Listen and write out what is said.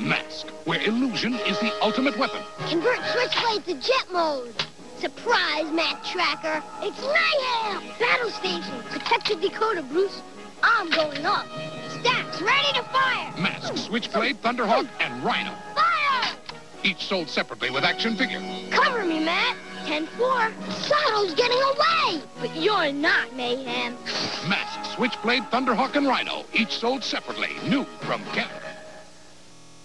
M.A.S.K., where illusion is the ultimate weapon. Convert Switchblade to jet mode. Surprise, Matt Trakker. It's mayhem. Battle station. Protect the decoder, Bruce. I'm going up. Stacks ready to fire. M.A.S.K., Switchblade, Thunderhawk, and Rhino. Fire! Each sold separately with action figure. Cover me, Matt. 10-4. Sato's getting away. But you're not, Mayhem. M.A.S.K., Switchblade, Thunderhawk, and Rhino. Each sold separately. New from Kenner.